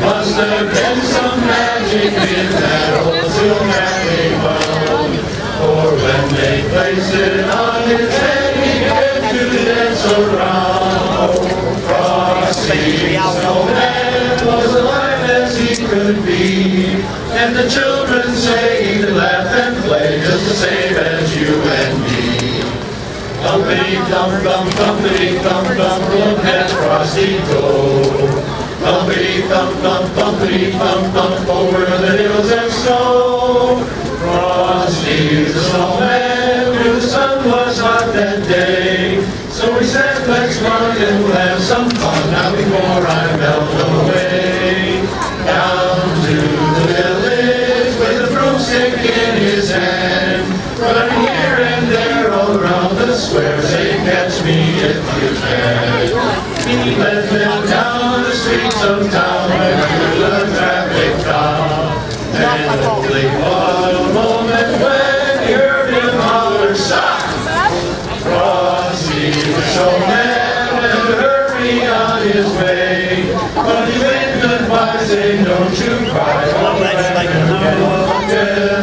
must have been some magic in that old silver on his head, he to dance around. The was alive as he could be, and the children say he'd laugh and play just the same as you and me. Thumpity thump thump, thumpity thump thump, look at Frosty go. Thumpity thump thump, thumpity thump thump, over the hills and snow. Frosty the snowman, So we said, let's run and we'll have some fun now before I melt away. Down to the village with a broomstick in his hand. Running here and there all around the square, say catch me if you can. He led them down the streets of town and through the traffic calm. And only his way. But he waved goodbye, saying, don't you cry, old man, and sun.